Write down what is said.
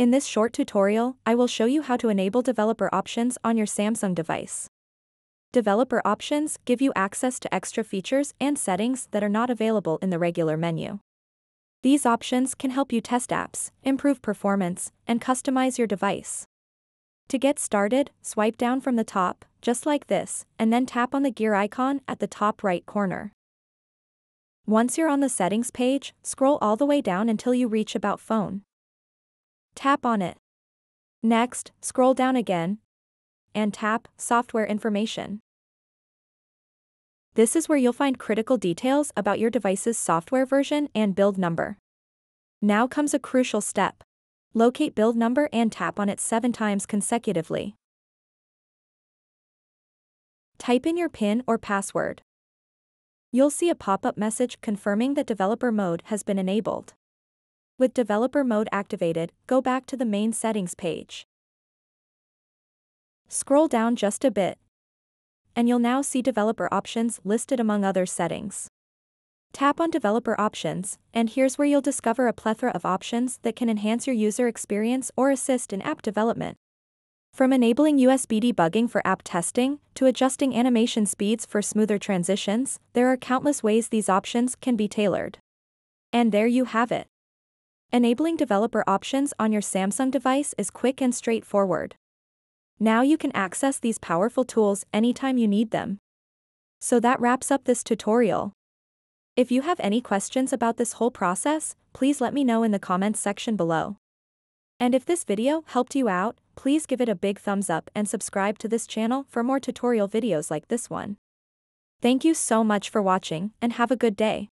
In this short tutorial, I will show you how to enable developer options on your Samsung device. Developer options give you access to extra features and settings that are not available in the regular menu. These options can help you test apps, improve performance, and customize your device. To get started, swipe down from the top, just like this, and then tap on the gear icon at the top right corner. Once you're on the settings page, scroll all the way down until you reach About Phone. Tap on it. Next, scroll down again and tap Software Information. This is where you'll find critical details about your device's software version and build number. Now comes a crucial step. Locate build number and tap on it seven times consecutively. Type in your PIN or password. You'll see a pop-up message confirming that developer mode has been enabled. With developer mode activated, go back to the main settings page. Scroll down just a bit. And you'll now see developer options listed among other settings. Tap on developer options, and here's where you'll discover a plethora of options that can enhance your user experience or assist in app development. From enabling USB debugging for app testing, to adjusting animation speeds for smoother transitions, there are countless ways these options can be tailored. And there you have it. Enabling developer options on your Samsung device is quick and straightforward. Now you can access these powerful tools anytime you need them. So that wraps up this tutorial. If you have any questions about this whole process, please let me know in the comments section below. And if this video helped you out, please give it a big thumbs up and subscribe to this channel for more tutorial videos like this one. Thank you so much for watching and have a good day.